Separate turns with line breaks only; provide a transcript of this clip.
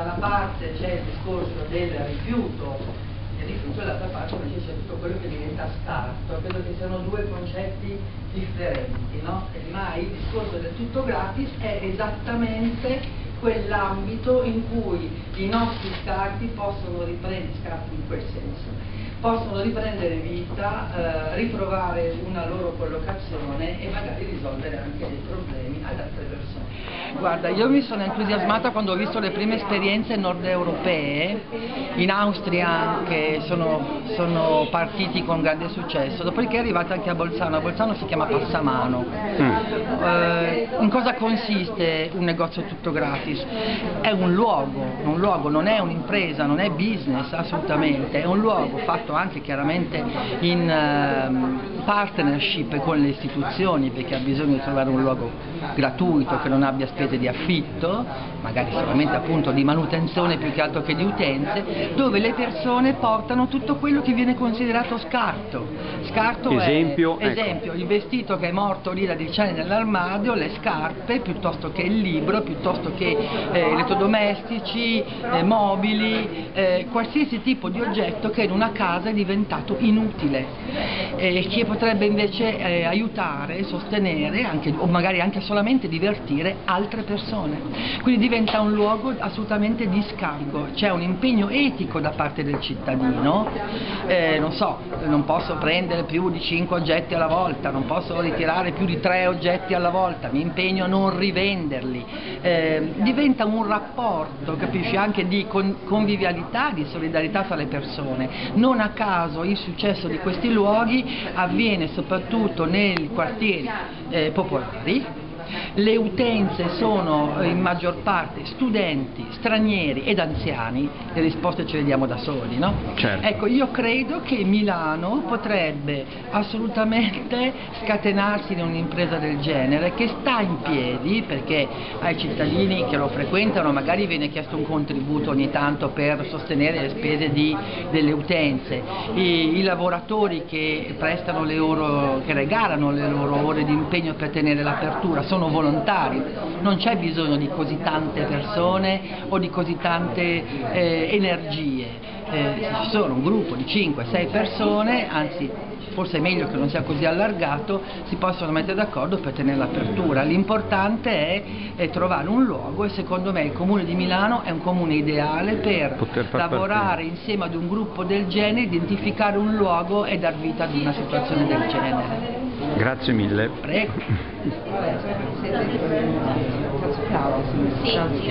da una parte c'è il discorso del rifiuto, il rifiuto, dall'altra parte invece c'è tutto quello che diventa scarto, credo che siano due concetti differenti, no? ma il discorso del tutto gratis è esattamente quell'ambito in cui i nostri scarti possono riprendere, scarti in quel senso, possono riprendere vita, eh, ritrovare una loro collocazione e magari risolvere anche dei problemi ad altre persone.
Guarda, io mi sono entusiasmata quando ho visto le prime esperienze nord europee, in Austria anche sono, sono partiti con grande successo, dopodiché è arrivata anche a Bolzano, a Bolzano si chiama Passamano. Mm. Eh, in cosa consiste un negozio tutto gratis? È un luogo, un luogo, non è un'impresa, non è business assolutamente, è un luogo fatto anche chiaramente in uh, partnership con le istituzioni perché ha bisogno di trovare un luogo gratuito che non abbia spese di affitto, magari solamente appunto di manutenzione più che altro che di utenze, dove le persone portano tutto quello che viene considerato scarto. Scarto
esempio,
è ecco. esempio, il vestito che è morto lì da dieci anni nell'armadio, le scarpe, piuttosto che il libro, piuttosto che eh, elettrodomestici, eh, mobili, eh, qualsiasi tipo di oggetto che in una casa è diventato inutile e che potrebbe invece eh, aiutare, sostenere anche, o magari anche solamente divertire altre persone. Quindi diventa un luogo assolutamente di scarico, c'è un impegno etico da parte del cittadino, eh, non so, non posso prendere più di 5 oggetti alla volta, non posso ritirare più di 3 oggetti alla volta, mi impegno a non rivenderli, eh, diventa un rapporto, capisci, anche di con convivialità, di solidarietà tra le persone. Non a caso il successo di questi luoghi avviene soprattutto nei quartieri eh, popolari le utenze sono in maggior parte studenti, stranieri ed anziani, le risposte ce le diamo da soli, no?
Certo.
Ecco, io credo che Milano potrebbe assolutamente scatenarsi in un'impresa del genere che sta in piedi perché ai cittadini che lo frequentano magari viene chiesto un contributo ogni tanto per sostenere le spese di, delle utenze, I, i lavoratori che prestano le loro, che regalano le loro ore di impegno per tenere l'apertura sono volontari, non c'è bisogno di così tante persone o di così tante eh, energie. Eh, se ci sono un gruppo di 5-6 persone, anzi forse è meglio che non sia così allargato, si possono mettere d'accordo per tenere l'apertura. L'importante è, è, trovare un luogo e secondo me il Comune di Milano è un comune ideale per lavorare insieme ad un gruppo del genere, identificare un luogo e dar vita ad una situazione del genere.
Grazie mille.
Prego.
Sì, sì,